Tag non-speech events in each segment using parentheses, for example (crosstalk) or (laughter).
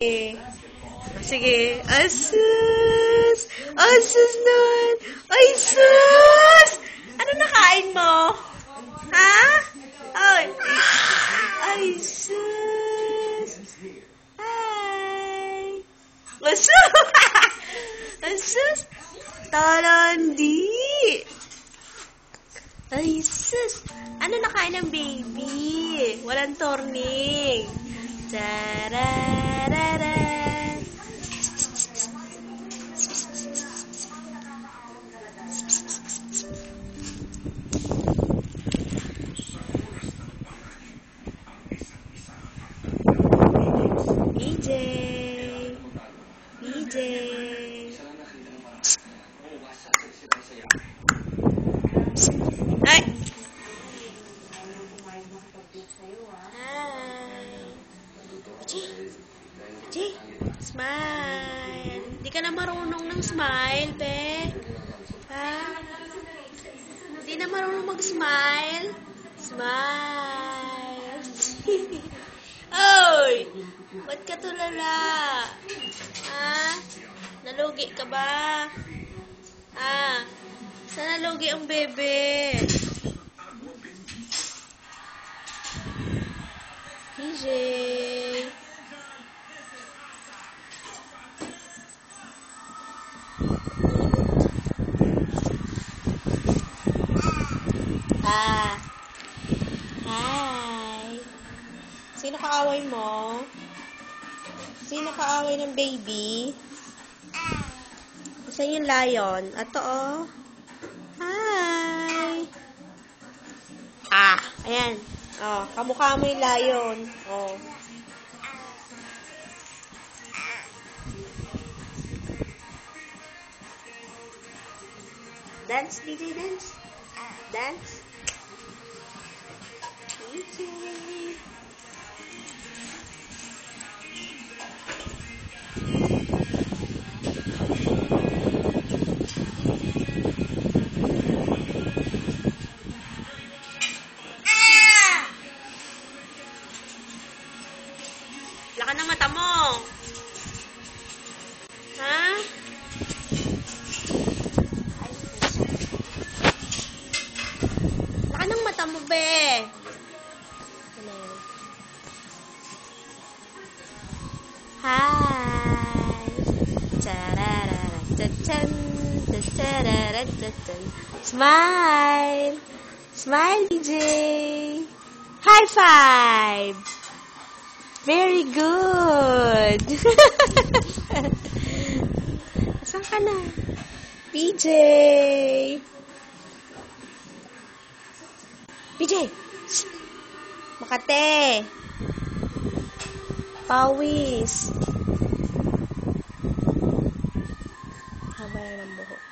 Sige. Asus! Asus nun! Ay, sus! Ano nakain mo? Ha? Ay. Ay, sus! Hi! Asus! (laughs) Asus! Talandi! Ay, sus! Ano nakain ng baby? Walang torning. Tararara. BJ. Ba't ka tulala? Ha? Nalugi ka ba? Ah, saan nalugi ang bebe? PJ. Ah. Ah. Sino kaaway mo? Sino kaaway ng baby? Saan yung lion? Ato, oh. Hi! Ah, ayan. Oh, kamukha mo yung lion. Oh. Dance, DJ, dance. Dance. Laka ng mata mo. Ha? Laka ng mata mo, be. Ano yun? Hi. Tarararatan, tatararatan. Smile. Smile, DJ. High five. Very good. (laughs) Saan ka na? PJ. PJ. Shh. Makate. Pawis. Haba na ng buhok.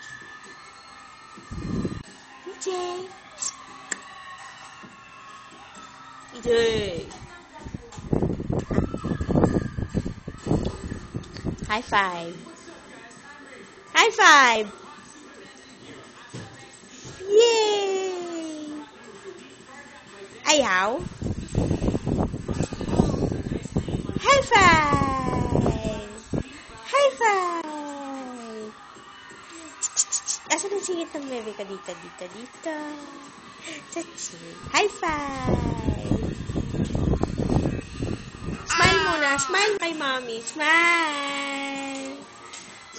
PJ. PJ. High five. High five. Yay! Ayaw. High five. High five. Asan ang singit ng bebe ka dito, dito, dito? Chachi. High five. Smile muna. Smile kay mommy. Smile.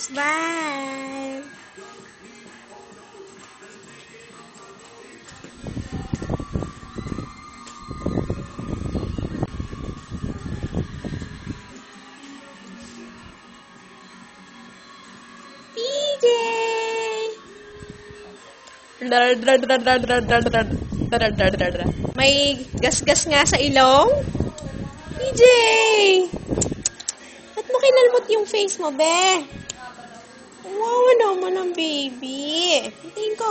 Smile. PJ. May gas-gas nga sa ilong. PJ! Ba't mo kinalmot yung face mo, be? Wawa naman ang baby. Hintayin ko.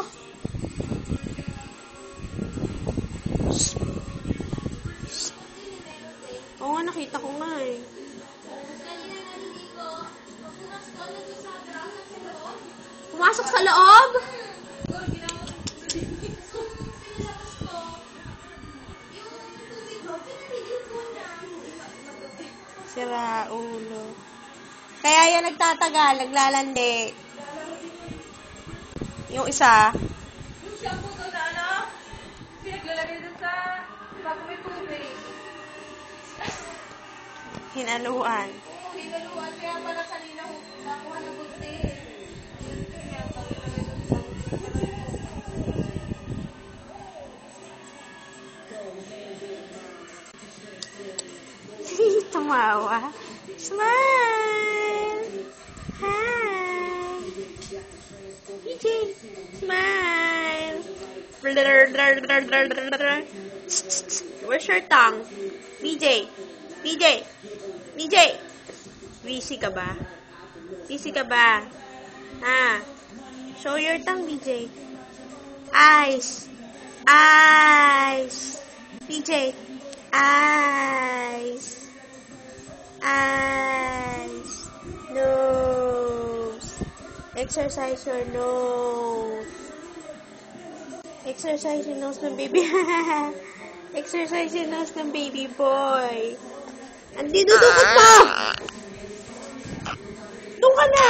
Oo nga, nakita ko nga eh. Pumasok sa loob? Sira ulo. Kaya yan nagtatagal, naglalandi. Yung isa, Yung shampoo doon na ano, pinaglalagay doon sa bago may tubig. hinaluan. Oo, hinaluan. Kaya pala kanina nakuha ng buti. (laughs) Tumawa. Smile! Hi! BJ! Smile! Where's your tongue? BJ! BJ! BJ! Busy ka ba? Busy ka ba? Ha? Show your tongue, BJ. Eyes! Eyes! BJ! Eyes! Eyes! Nose! Exercise your nose. Exercise your nose ng baby. (laughs) Exercise your nose ng baby boy. Andi, dudukot mo! Doon ka na!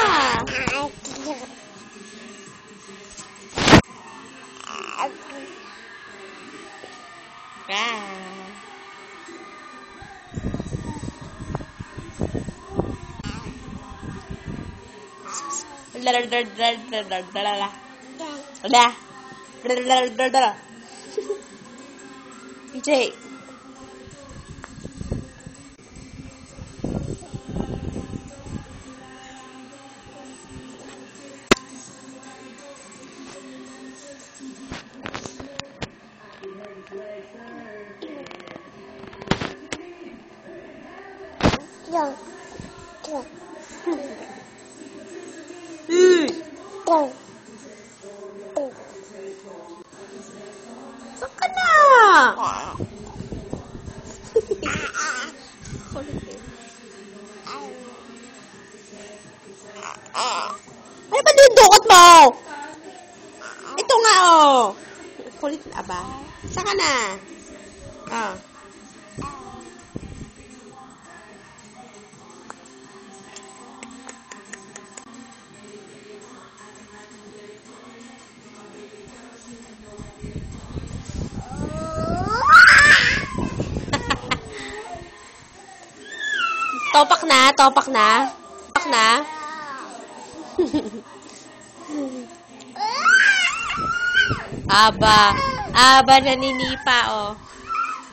Wala. Mo? Ito nga, oh. Kulit na ba? Saan ka na? Ah. (laughs) Topak na, topak na. Topak na. (laughs) Aba, aba naninipa, oh.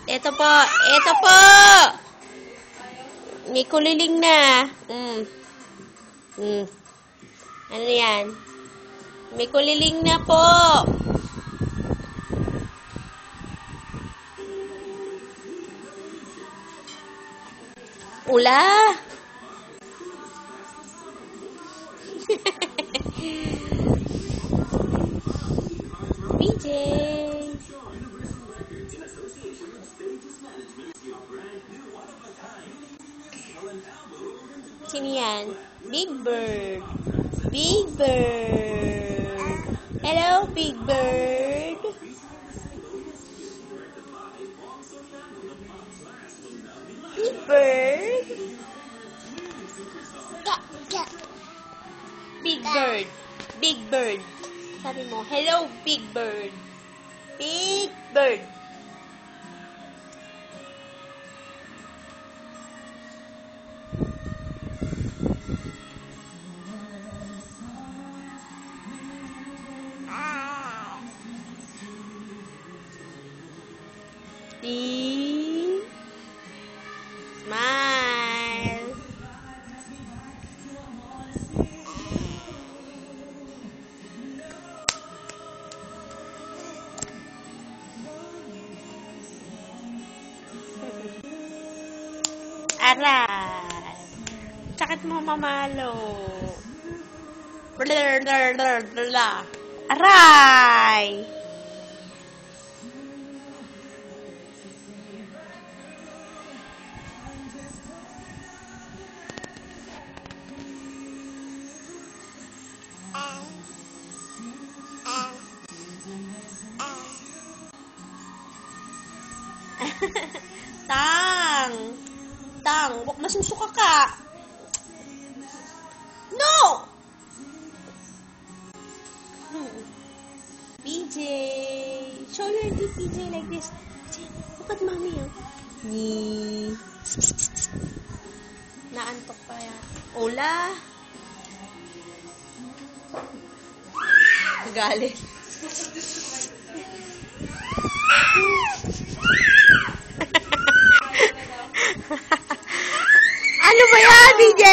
Ito po, ito po. May kuliling na. Mm. Mm. Ano yan? May kuliling na po. Ula. Sino yan? Big Bird. Big Bird. Hello, Big Bird. Big Bird. Big Bird. Big Bird. Sabi mo, hello, Big Bird. Big Bird. Mamalo. Aray. (laughs) Tang. Tang, masusuka ka. PJ like this. PJ, look at mommy, oh. Ni. Naantok pa yan. Ola. Galit. (laughs) ano ba yan, DJ?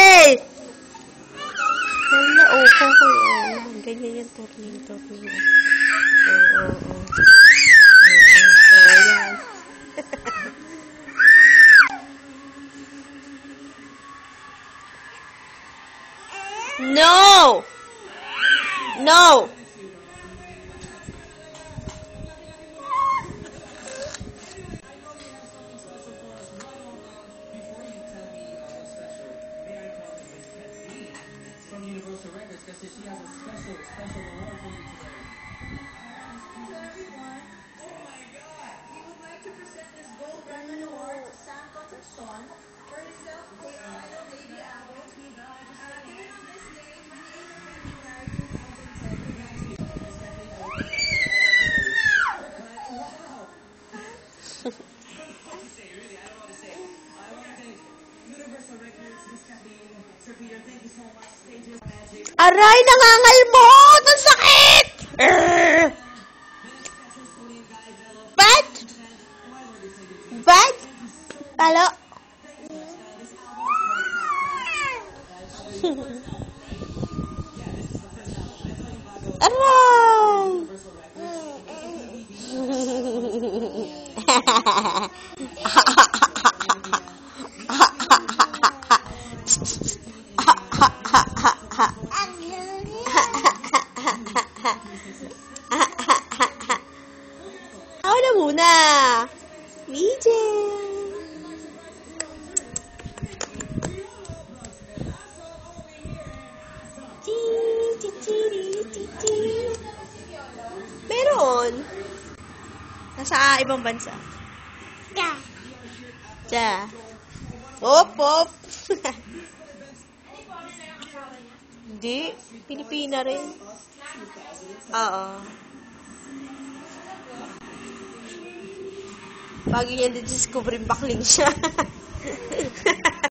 Wala, oh, ko ko. Oh, ganyan yung turning, turning. No! No! Aray, nangangalmot! Ang sakit! Bad? Bad? Talo? Aray! (laughs) Ako na muna. VJ. Meron. Nasa ibang bansa. Yeah. Ja. Op, op. (laughs) Hindi. Pilipina rin. Oo. Bago niya discover bakling siya. (laughs)